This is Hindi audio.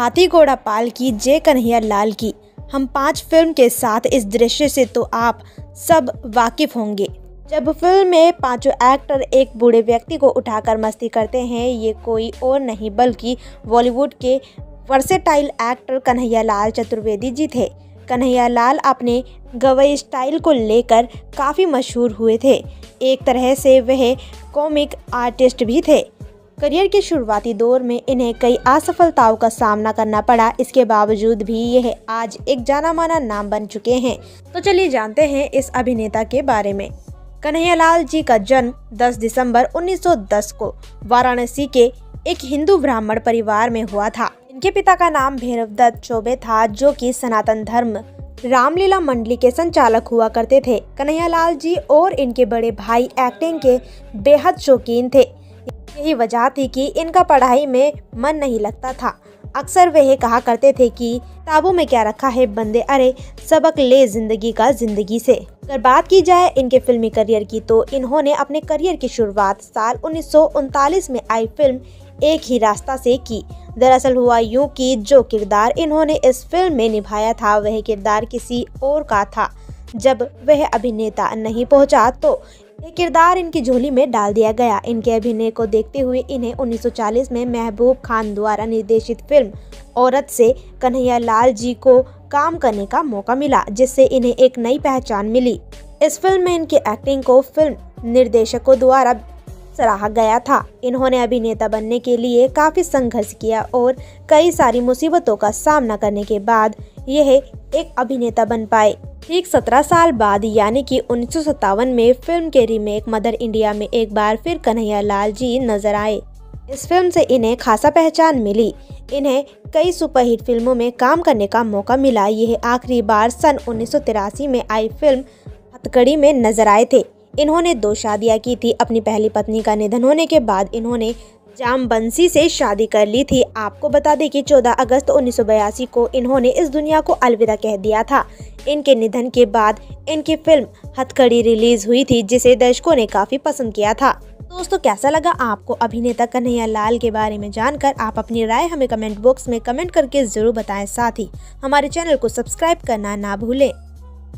हाथी घोड़ा पाल की जय कन्हैया लाल की। हम पाँच फ़िल्म के साथ इस दृश्य से तो आप सब वाकिफ होंगे। जब फ़िल्म में पाँचों एक्टर एक बूढ़े व्यक्ति को उठाकर मस्ती करते हैं, ये कोई और नहीं बल्कि बॉलीवुड के वर्सेटाइल एक्टर कन्हैया लाल चतुर्वेदी जी थे। कन्हैया लाल अपने गवई स्टाइल को लेकर काफ़ी मशहूर हुए थे। एक तरह से वह कॉमिक आर्टिस्ट भी थे। करियर के शुरुआती दौर में इन्हें कई असफलताओं का सामना करना पड़ा। इसके बावजूद भी यह आज एक जाना माना नाम बन चुके हैं। तो चलिए जानते हैं इस अभिनेता के बारे में। कन्हैयालाल जी का जन्म 10 दिसंबर 1910 को वाराणसी के एक हिंदू ब्राह्मण परिवार में हुआ था। इनके पिता का नाम भैरव दत्त चौबे था, जो कि सनातन धर्म रामलीला मंडली के संचालक हुआ करते थे। कन्हैयालाल जी और इनके बड़े भाई एक्टिंग के बेहद शौकीन थे। यही वजह थी कि इनका पढ़ाई में मन नहीं लगता था। अक्सर वह कहा करते थे कि किताबों में क्या रखा है बंदे? अरे, सबक ले ज़िंदगी का ज़िंदगी से। अगर बात की जाए इनके फिल्मी करियर की तो इन्होंने अपने करियर की शुरुआत साल उन्नीस सौ उनतालीस में आई फ़िल्म एक ही रास्ता से की। दरअसल हुआ यूँ कि जो किरदार इन्होंने इस फ़िल्म में निभाया था, वह किरदार किसी और का था। जब वह अभिनेता नहीं पहुँचा तो ये किरदार इनकी झोली में डाल दिया गया। इनके अभिनय को देखते हुए इन्हें 1940 में महबूब खान द्वारा निर्देशित फ़िल्म औरत से कन्हैया लाल जी को काम करने का मौका मिला, जिससे इन्हें एक नई पहचान मिली। इस फ़िल्म में इनकी एक्टिंग को फ़िल्म निर्देशकों द्वारा सराहा गया था। इन्होंने अभिनेता बनने के लिए काफ़ी संघर्ष किया और कई सारी मुसीबतों का सामना करने के बाद यह एक अभिनेता बन पाए। ठीक सत्रह साल बाद, यानी कि उन्नीस सौ सत्तावन में फ़िल्म के रीमेक मदर इंडिया में एक बार फिर कन्हैया लाल जी नज़र आए। इस फ़िल्म से इन्हें खासा पहचान मिली। इन्हें कई सुपरहिट फ़िल्मों में काम करने का मौका मिला। यह आखिरी बार सन उन्नीस सौ तिरासी में आई फ़िल्म हथकड़ी में नज़र आए थे। इन्होंने दो शादियाँ की थी। अपनी पहली पत्नी का निधन होने के बाद इन्होंने जामबंसी से शादी कर ली थी। आपको बता दें कि 14 अगस्त उन्नीस सौ बयासी को इन्होंने इस दुनिया को अलविदा कह दिया था। इनके निधन के बाद इनकी फ़िल्म हथकड़ी रिलीज़ हुई थी, जिसे दर्शकों ने काफ़ी पसंद किया था। दोस्तों, कैसा लगा आपको अभिनेता कन्हैया लाल के बारे में जानकर? आप अपनी राय हमें कमेंट बॉक्स में कमेंट करके ज़रूर बताएँ। साथ ही, हमारे चैनल को सब्सक्राइब करना ना भूलें।